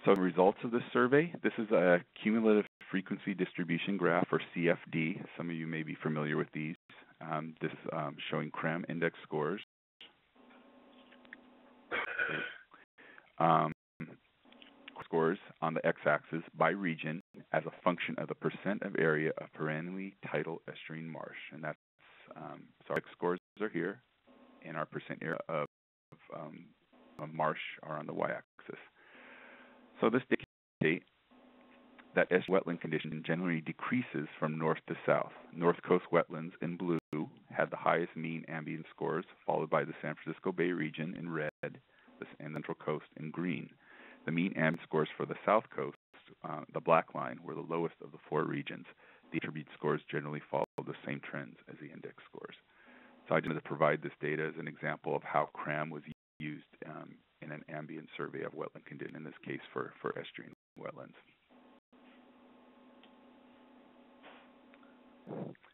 So the results of this survey, this is a cumulative frequency distribution graph, or CFD. Some of you may be familiar with these. Um, this is um, showing CRAM index scores. Um, scores on the x-axis by region as a function of the percent of area of perennially tidal estuarine marsh, and that's um, so our x scores are here, and our percent area of, um, of marsh are on the y-axis. So this dictates that S wetland condition generally decreases from north to south. North Coast wetlands in blue had the highest mean ambient scores, followed by the San Francisco Bay region in red and Central Coast in green. The mean ambient scores for the South Coast, uh, the black line, were the lowest of the four regions. The attribute scores generally follow the same trends as the index scores. So I just wanted to provide this data as an example of how CRAM was used um, in an ambient survey of wetland condition, in this case for, for estuarine wetlands.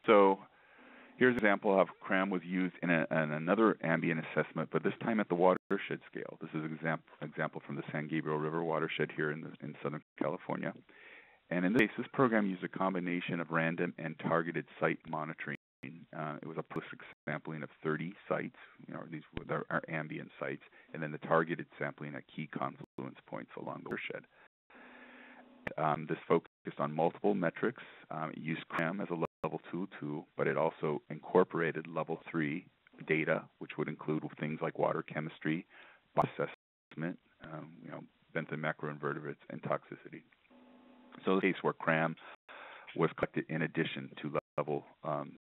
So here's an example of CRAM was used in, a, in, another ambient assessment, but this time at the watershed scale. This is an example, example from the San Gabriel River watershed here in, the, in Southern California. And in this case, this program used a combination of random and targeted site monitoring Uh, it was a holistic sampling of 30 sites, you know, these were ambient sites, and then the targeted sampling at key confluence points along the watershed. Um, this focused on multiple metrics. Um, it used CRAM as a level two tool, but it also incorporated level three data, which would include things like water chemistry, assessment, um, you know, benthic macroinvertebrates, and toxicity. So the case where CRAM was collected in addition to level um,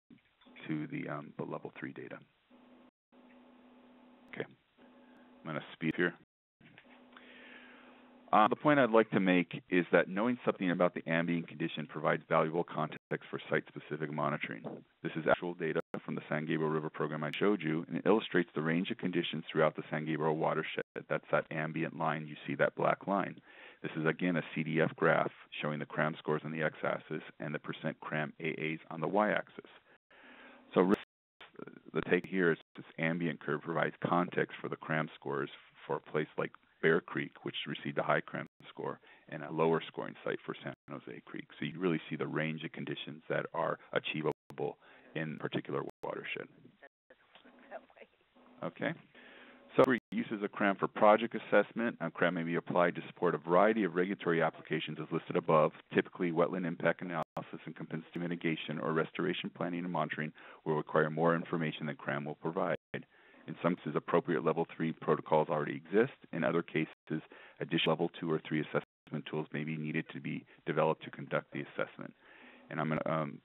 to the, um, the level three data. Okay, I'm going to speed here. Uh, the point I'd like to make is that knowing something about the ambient condition provides valuable context for site-specific monitoring. This is actual data from the San Gabriel River program I showed you, and it illustrates the range of conditions throughout the San Gabriel watershed. That's that ambient line. You see that black line. This is again a CDF graph showing the CRAM scores on the x-axis and the percent CRAM AAs on the y-axis. So the take here is this ambient curve provides context for the CRAM scores for a place like Bear Creek, which received a high CRAM score, and a lower scoring site for San Jose Creek. So you really see the range of conditions that are achievable in particular watershed. Okay. So uses of CRAM for project assessment, uh, CRAM may be applied to support a variety of regulatory applications as listed above. Typically, wetland impact analysis and compensatory mitigation or restoration planning and monitoring will require more information than CRAM will provide. In some cases, appropriate level three protocols already exist. In other cases, additional level two or three assessment tools may be needed to be developed to conduct the assessment. And I'm going to, um,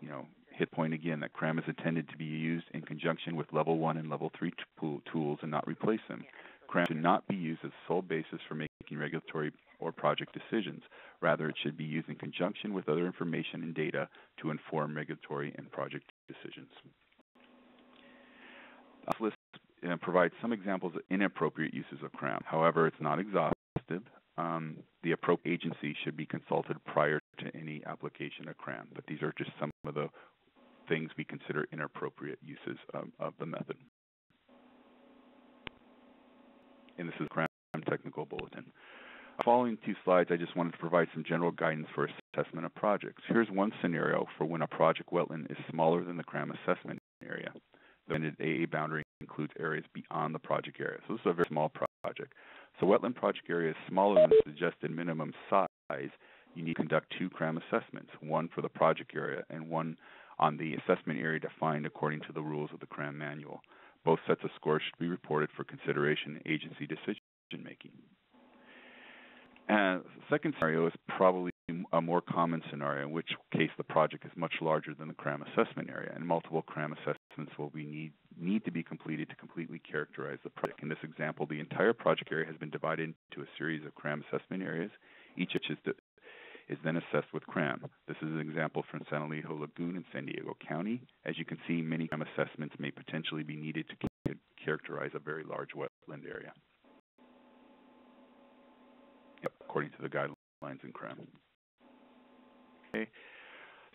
you know, hit point again that CRAM is intended to be used in conjunction with level one and level three tools and not replace them. CRAM should not be used as sole basis for making regulatory or project decisions. Rather, it should be used in conjunction with other information and data to inform regulatory and project decisions. This list provides some examples of inappropriate uses of CRAM. However, it's not exhaustive. Um, the appropriate agency should be consulted prior to any application of CRAM, but these are just some of the things we consider inappropriate uses of, of the method. And this is CRAM Technical Bulletin. Following two slides, I just wanted to provide some general guidance for assessment of projects. Here's one scenario for when a project wetland is smaller than the CRAM assessment area. The AA boundary includes areas beyond the project area. So this is a very small project. So wetland project area is smaller than the suggested minimum size. You need to conduct two CRAM assessments, one for the project area and one on the assessment area defined according to the rules of the CRAM manual. Both sets of scores should be reported for consideration in agency decision making. And the second scenario is probably a more common scenario, in which case the project is much larger than the CRAM assessment area, and multiple CRAM assessments will be need, need to be completed to completely characterize the project. In this example, the entire project area has been divided into a series of CRAM assessment areas, each of which is, is then assessed with CRAM. This is an example from San Elijo Lagoon in San Diego County. As you can see, many CRAM assessments may potentially be needed to characterize a very large wetland area. According to the guidelines in CRAM. Okay.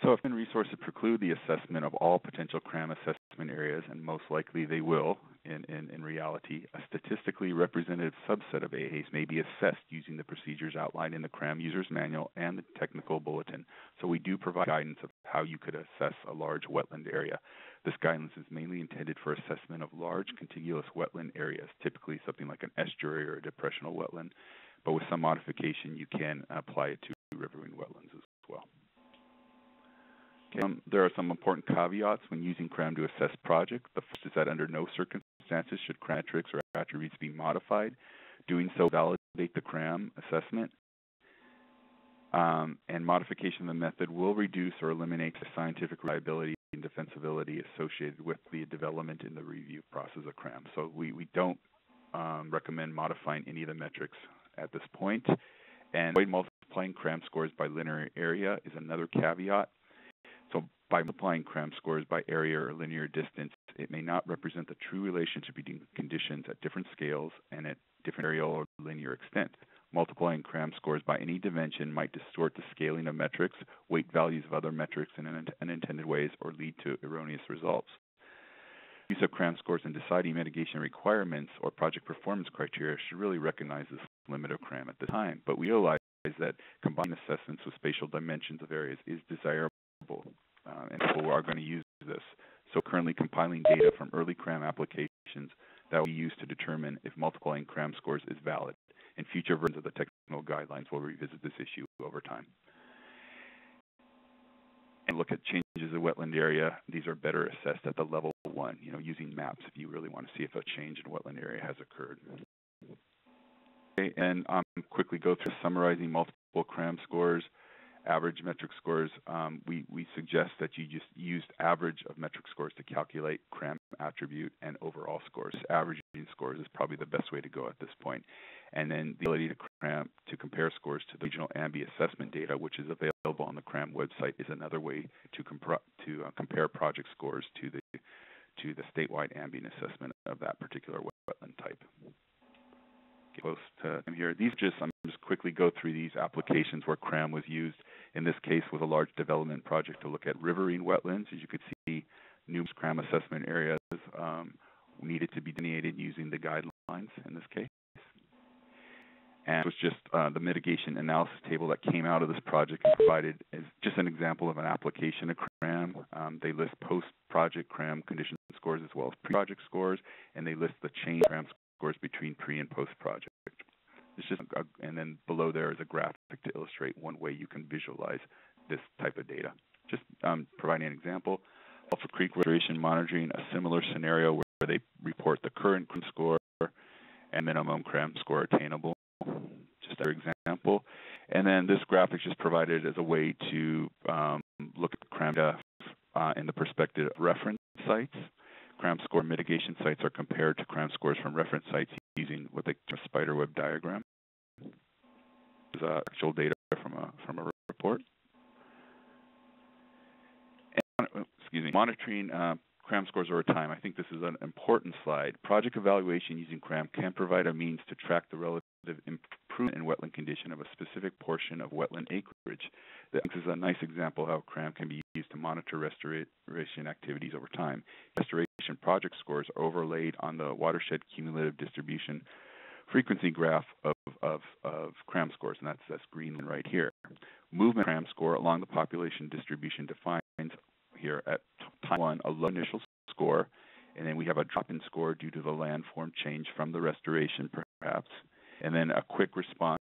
So if resources preclude the assessment of all potential CRAM assessment areas, and most likely they will in, in, in reality, a statistically representative subset of AAs may be assessed using the procedures outlined in the CRAM User's Manual and the Technical Bulletin. So we do provide guidance of how you could assess a large wetland area. This guidance is mainly intended for assessment of large contiguous wetland areas, typically something like an estuary or a depressional wetland, but with some modification you can apply it to riverine wetlands as well. Um, there are some important caveats when using CRAM to assess projects. The first is that under no circumstances should CRAM metrics or attributes be modified. Doing so validate the CRAM assessment. Um, and modification of the method will reduce or eliminate the scientific reliability and defensibility associated with the development and the review process of CRAM. So we, we don't um, recommend modifying any of the metrics at this point. And multiplying CRAM scores by linear area is another caveat. By multiplying CRAM scores by area or linear distance, it may not represent the true relationship between conditions at different scales and at different areal or linear extent. Multiplying CRAM scores by any dimension might distort the scaling of metrics, weight values of other metrics in unintended ways, or lead to erroneous results. Use of CRAM scores in deciding mitigation requirements or project performance criteria should really recognize this limit of CRAM at the time, but we realize that combining assessments with spatial dimensions of areas is desirable uh, and people are going to use this. So currently compiling data from early CRAM applications that will be used to determine if multiplying CRAM scores is valid. And future versions of the technical guidelines will revisit this issue over time. And look at changes in wetland area. These are better assessed at the level one, you know, using maps if you really want to see if a change in wetland area has occurred. Okay, and um, quickly go through summarizing multiple CRAM scores average metric scores, um, we, we suggest that you just use average of metric scores to calculate CRAM attribute and overall scores. Averaging scores is probably the best way to go at this point. And then the ability to CRAM to compare scores to the regional ambient assessment data, which is available on the CRAM website, is another way to, to uh, compare project scores to the to the statewide ambient assessment of that particular wetland type close to here. These just quickly go through these applications where CRAM was used. In this case, with a large development project to look at riverine wetlands. As you could see, numerous CRAM assessment areas um, needed to be delineated using the guidelines in this case. And it was just uh, the mitigation analysis table that came out of this project and provided is just an example of an application of CRAM. Um, they list post-project CRAM condition scores as well as pre-project scores, and they list the change CRAM scores between pre and post project. It's just, a, and then below there is a graphic to illustrate one way you can visualize this type of data. Just um, providing an example, Alpha Creek Restoration Monitoring, a similar scenario where they report the current CRAM score and minimum CRAM score attainable. Just another example. And then this graphic is just provided as a way to um, look at CRAM data uh, in the perspective of reference sites. CRAM score mitigation sites are compared to CRAM scores from reference sites using what they call a spiderweb diagram. Uh, actual data from a from a report. And, uh, excuse me, monitoring uh, CRAM scores over time. I think this is an important slide. Project evaluation using CRAM can provide a means to track the relative improvement in wetland condition of a specific portion of wetland acreage. This is a nice example how CRAM can be used to monitor restoration activities over time. Restoration project scores are overlaid on the watershed cumulative distribution frequency graph of, of, of CRAM scores, and that's, that's green right here. Movement CRAM score along the population distribution defines here at time one a low initial score, and then we have a drop in score due to the landform change from the restoration, perhaps, and then a quick response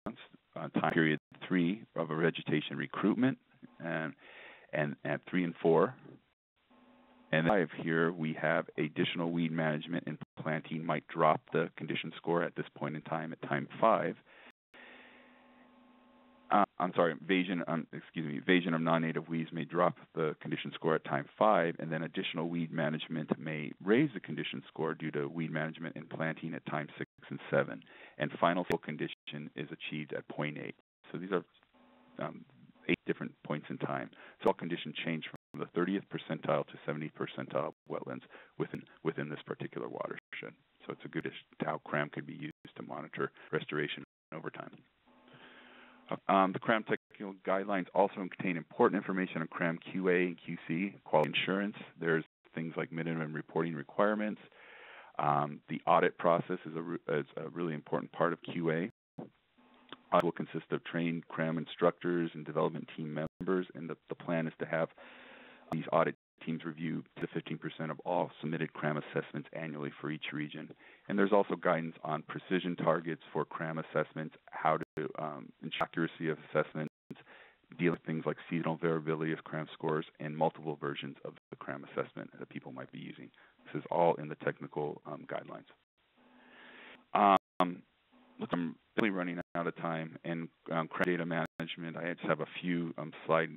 on time period three of a vegetation recruitment, and and at three and four. And five here we have additional weed management and planting might drop the condition score at this point in time at time five. Uh, I'm sorry, invasion, um, excuse me, invasion of non-native weeds may drop the condition score at time five, and then additional weed management may raise the condition score due to weed management and planting at time six and seven. And final condition is achieved at point eight. So these are um, eight different points in time. So all conditions change from the 30th percentile to 70th percentile wetlands within within this particular watershed. So it's a good how CRAM could be used to monitor restoration over time. Um, the CRAM technical guidelines also contain important information on CRAM QA and QC, quality assurance. There's things like minimum reporting requirements. Um, the audit process is a, is a, really important part of QA. Audit will consist of trained CRAM instructors and development team members, and the, the plan is to have these audit teams review to 15% of all submitted CRAM assessments annually for each region. And there's also guidance on precision targets for CRAM assessments, how to um, ensure accuracy of assessments, dealing with things like seasonal variability of CRAM scores, and multiple versions of the CRAM assessment that people might be using. This is all in the technical um, guidelines. Um, look, I'm really running out of time, and um, CRAM data management, I just have a few um, slide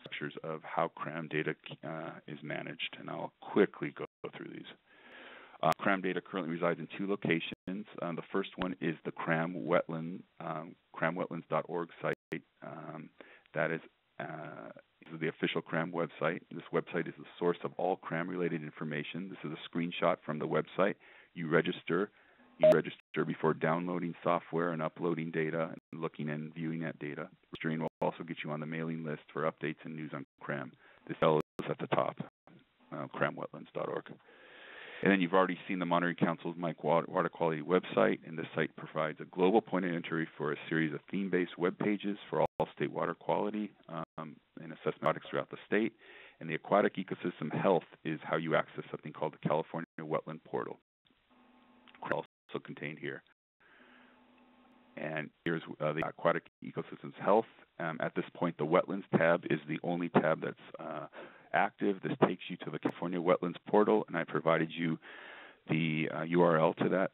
structures of how CRAM data uh, is managed, and I'll quickly go through these. Uh, CRAM data currently resides in two locations. Um, the first one is the CRAM wetland, um, cramwetlands.org site. Um, that is, uh, is the official CRAM website. This website is the source of all CRAM-related information. This is a screenshot from the website. You register. You register before downloading software and uploading data and looking and viewing that data. Registering will also get you on the mailing list for updates and news on CRAM. This is at the top, uh, cramwetlands.org. And then you've already seen the Monitoring Council's My Water Quality website, and this site provides a global point of entry for a series of theme-based web pages for all state water quality um, and assessment products throughout the state. And the aquatic ecosystem health is how you access something called the California Wetland Portal, also contained here. And here's uh, the aquatic ecosystems health. Um, at this point, the wetlands tab is the only tab that's uh, active. This takes you to the California Wetlands Portal, and I provided you the uh, URL to that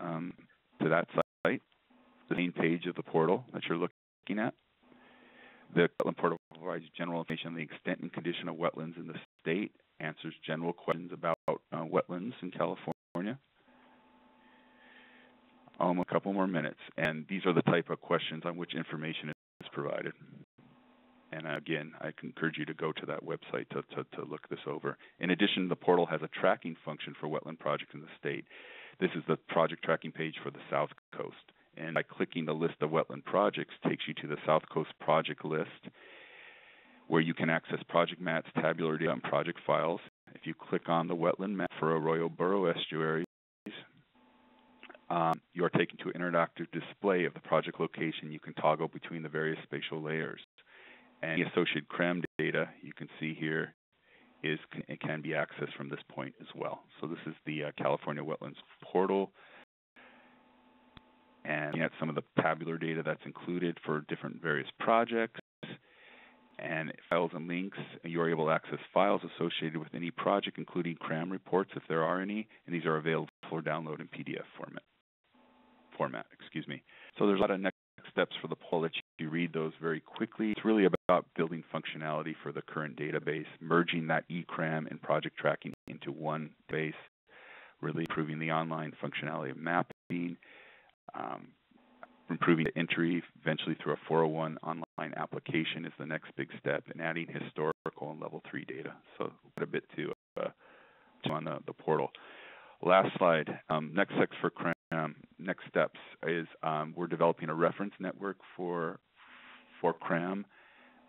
um, to that site, the main page of the portal that you're looking at. The wetland portal provides general information on the extent and condition of wetlands in the state, answers general questions about uh, wetlands in California. Um, a couple more minutes, and these are the type of questions on which information is provided. And again, I encourage you to go to that website to, to, to look this over. In addition, the portal has a tracking function for wetland projects in the state. This is the project tracking page for the South Coast. And by clicking the list of wetland projects takes you to the South Coast project list where you can access project maps, tabular data, and project files. If you click on the wetland map for Arroyo Burro estuaries, um, you are taken to an interactive display of the project location. You can toggle between the various spatial layers. And the associated CRAM data you can see here is it can be accessed from this point as well. So this is the uh, California Wetlands Portal and at some of the tabular data that's included for different various projects and files and links. You are able to access files associated with any project, including CRAM reports if there are any, and these are available for download in PDF format. Format, excuse me. So there's a lot of next steps for the poll that you read those very quickly. It's really about building functionality for the current database, merging that eCRAM and project tracking into one base, really improving the online functionality of mapping, um, improving the entry eventually through a 401 online application is the next big step, and adding historical and level three data. So a bit to, uh, on the, the portal. Last slide. Um, next steps for CRAM. Next steps is um, we're developing a reference network for for CRAM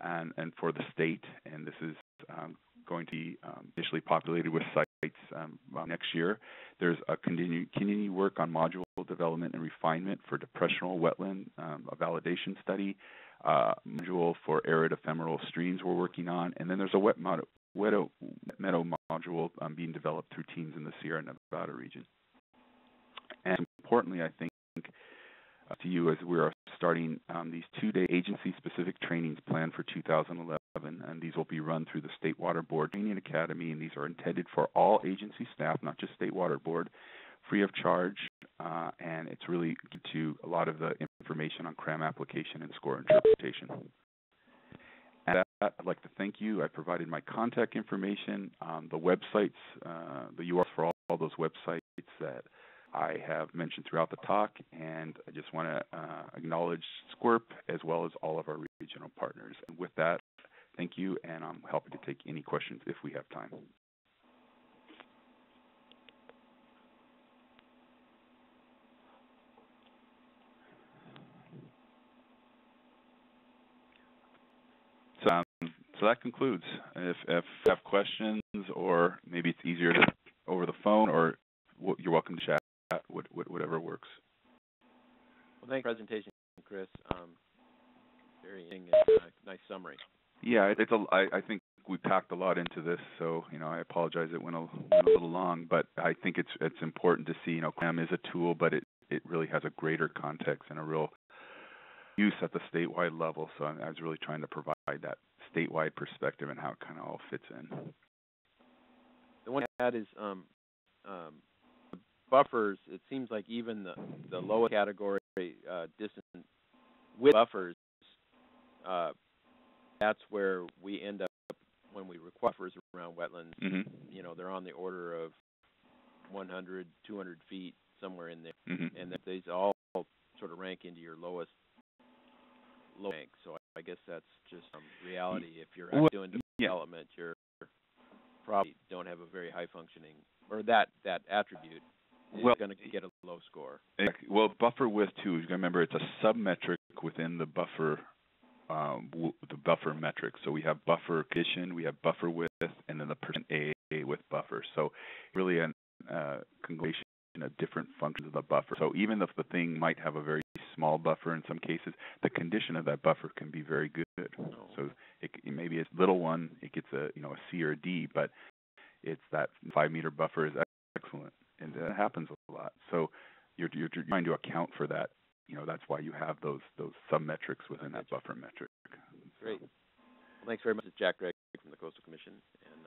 and and for the state, and this is um, going to be um, initially populated with sites um, next year. There's a continued continue work on module development and refinement for depressional wetland, um, a validation study, uh, module for arid ephemeral streams we're working on, and then there's a wet mod- meadow, meadow module um, being developed through teams in the Sierra Nevada region. Importantly, I think uh, to you as we're starting um, these two-day agency-specific trainings planned for 2011, and these will be run through the State Water Board Training Academy, and these are intended for all agency staff, not just State Water Board, free of charge, uh, and it's really to a lot of the information on CRAM application and score interpretation. That, I'd like to thank you. I provided my contact information, um, the websites, uh, the URLs for all, all those websites that I have mentioned throughout the talk, and I just want to uh, acknowledge SCCWRP as well as all of our regional partners. And with that, thank you, and I'm happy to take any questions if we have time. So, um, so that concludes. If, if you have questions, or maybe it's easier to, over the phone, or you're welcome to chat whatever works. Well, thanks for the presentation, Chris. Um, very interesting and uh, nice summary. Yeah, it's a. I, I think we packed a lot into this, so you know I apologize it went a, went a little long, but I think it's it's important to see. You know, CRAM is a tool, but it it really has a greater context and a real use at the statewide level. So I, I was really trying to provide that statewide perspective and how it kind of all fits in. The one I had is um, um, buffers, it seems like even the, the lowest category uh, distance with buffers, uh, that's where we end up when we require buffers around wetlands. Mm-hmm. You know, they're on the order of 100, 200 feet, somewhere in there, mm-hmm. and that these all sort of rank into your lowest low rank. So I, I guess that's just um, reality. If you're well, doing development, yeah. you're probably don't have a very high functioning or that that attribute well, going to get a low score. Well, buffer width too. You remember it's a submetric within the buffer, um, the buffer metric. So we have buffer condition, we have buffer width, and then the percent A with buffer. So really a uh, congregation of different functions of the buffer. So even if the thing might have a very small buffer in some cases, the condition of that buffer can be very good. Oh. So it, maybe it's little one, it gets a you know a C or a D, but it's that five meter buffer is excellent, and that happens a lot. So you're you're trying to account for that. You know that's why you have those those sub metrics within that buffer metric. Great. Well, thanks very much, Jack Gregg from the Coastal Commission, and